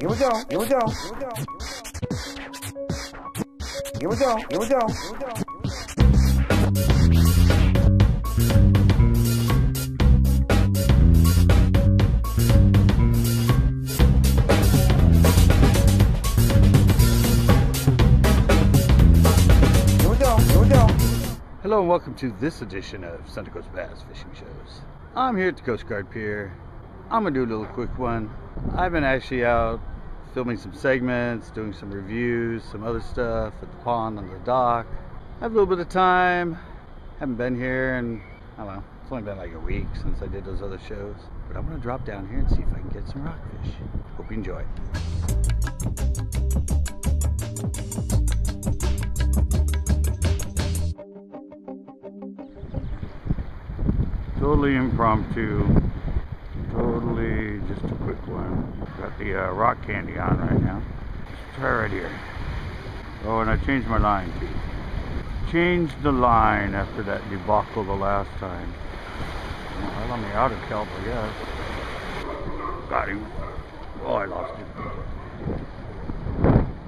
Here we go. Here we go. Here we go. Here we go. Hello and welcome to this edition of Central Coast Bass Fishing Shows. I'm here at the Coast Guard Pier. I'm gonna do a little quick one. I've been actually out filming some segments, doing some reviews, some other stuff at the pond on the dock. I have a little bit of time. Haven't been here and I don't know. It's only been like a week since I did those other shows. But I'm gonna drop down here and see if I can get some rockfish. Hope you enjoy. Totally impromptu. Just a quick one. Got the uh, rock candy on right now. Let's try right here. Oh, and I changed my line too. Changed the line after that debacle the last time. Well, on the outer kelp, I guess. Got him. Oh, I lost him.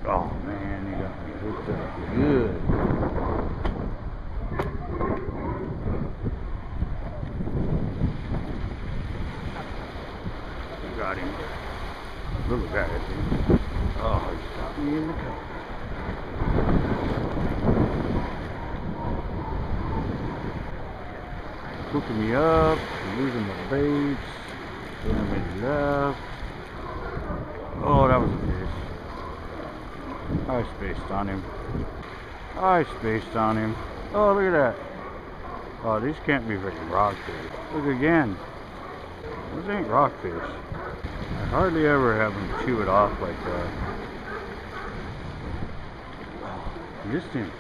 Oh man, he got me hooked up good. Got him. Little guy, I think. Oh, he got me in the cup. Hooking me up, losing my baits, doing me left. Oh, that was a fish. I spaced on him. I spaced on him. Oh, look at that. Oh, these can't be freaking rockfish. Look again. Those ain't rockfish. I hardly ever have them chew it off like that. Missed him.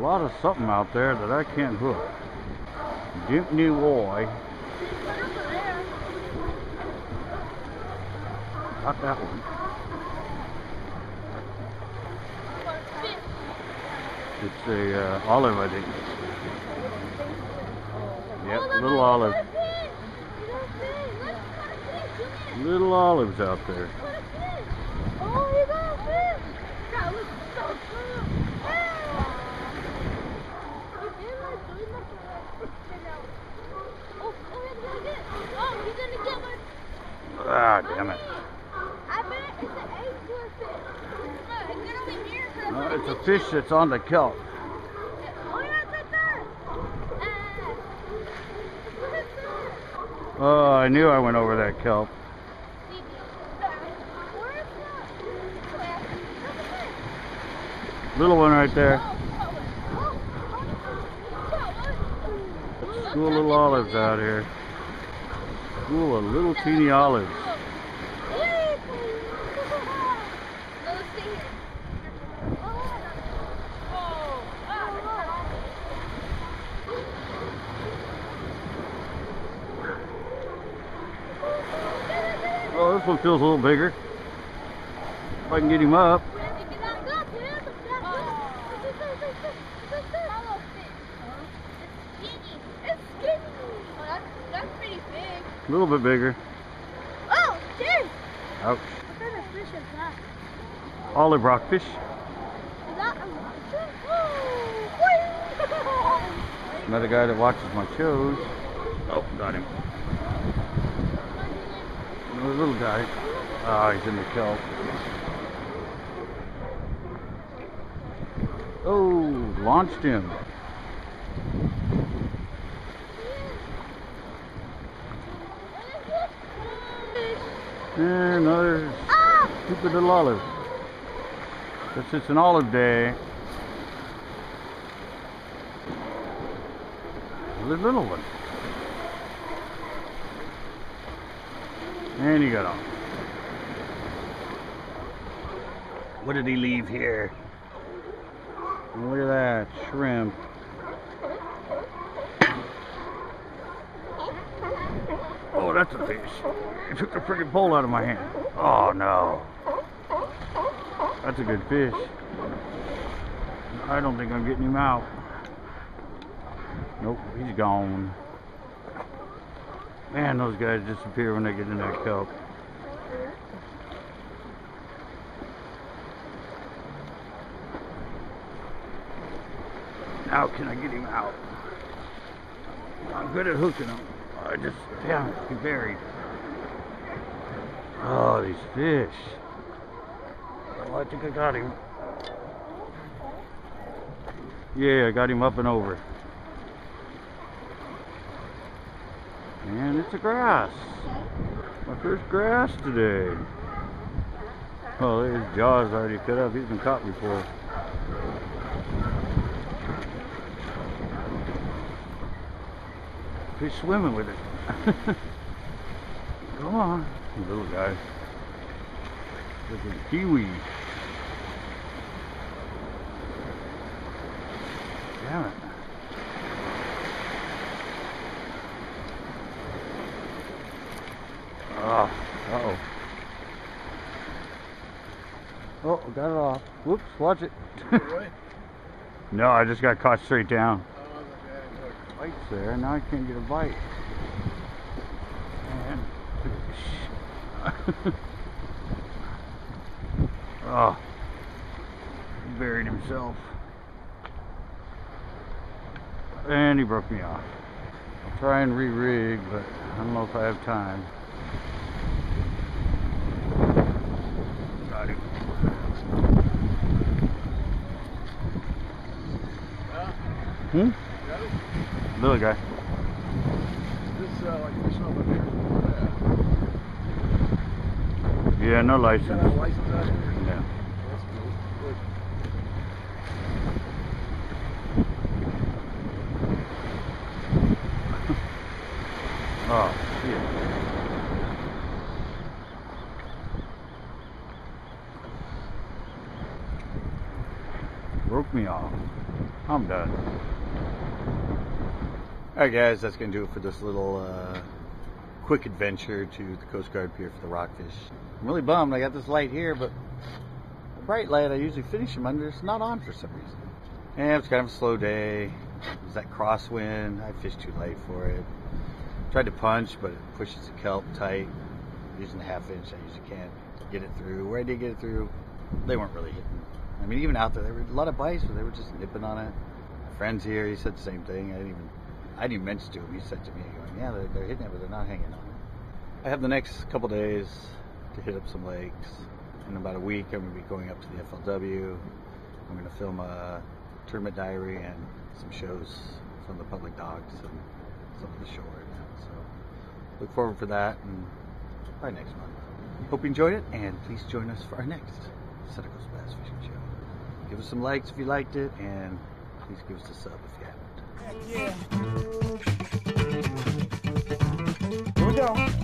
A lot of something out there that I can't hook. Dip new boy. Got that one. It's a uh, olive, I think. Yep, little olive. Little olives out there. Oh, you got a fish! That was so cool! Oh, oh, he's gonna get it. Oh, he's gonna get one. Damn it. I bet it's an angler fish. No, it's gonna be here for it's a fish that's on the kelp. Oh, yeah, it's right there. Uh, look at that. Oh, I knew I went over that kelp. Where is that? Little one right there. School of little olives out here. School of little teeny olives. Oh, this one feels a little bigger. If I can get him up. A little bit bigger. Oh, shit! Ouch. What kind of fish is that? Olive rockfish. Another guy that watches my shows. Oh, got him. Another little guy. Ah, he's in the kelp. Oh, launched him. And another stupid little olive. Guess it's an olive day. The little one. And he got off. What did he leave here? Look at that shrimp. Oh, that's a fish. It took the friggin' pole out of my hand. Oh no. That's a good fish. I don't think I'm getting him out. Nope, he's gone. Man, those guys disappear when they get in that kelp. Now can I get him out? I'm good at hooking him. I just, damn he buried. Oh, these fish. Oh, I think I got him. Yeah, I got him up and over. And it's a grass. My first grass today. Oh, his jaw's already cut up. He's been caught before. He's swimming with it. Come on, little guy. Look at the kiwi. Damn it. Oh, uh-oh. Oh, got it off. Whoops, watch it. no, I just got caught straight down. Bite's there, now I can't get a bite. Oh, he buried himself. And he broke me off. I'll try and re-rig, but I don't know if I have time. Got him. Hmm? Little guy. This uh, like fishing over there. Yeah, no Yeah. license. You got a license out here? Yeah. That's cool. Good. Oh, shit. Broke me off. I'm done. Alright guys, that's going to do it for this little uh, quick adventure to the Coast Guard Pier for the rockfish. I'm really bummed I got this light here, but the bright light I usually finish them under it's not on for some reason. And it's kind of a slow day. There's that crosswind. I fished too late for it. Tried to punch, but it pushes the kelp tight. Using a half inch, I usually can't get it through. Where I did get it through, they weren't really hitting. I mean, even out there, there were a lot of bites, but they were just nipping on it. My friend's here, he said the same thing. I didn't even, I didn't even mention to him. He said to me, going, "Yeah, they're, they're hitting it, but they're not hanging on it." I have the next couple days to hit up some lakes. In about a week, I'm going to be going up to the FLW. I'm going to film a tournament diary and some shows from the public dogs and some of the shore. So look forward for that and by next month. Hope you enjoyed it and please join us for our next Cruz Bass Fishing Show. Give us some likes if you liked it and please give us a sub if you haven't. Here we go.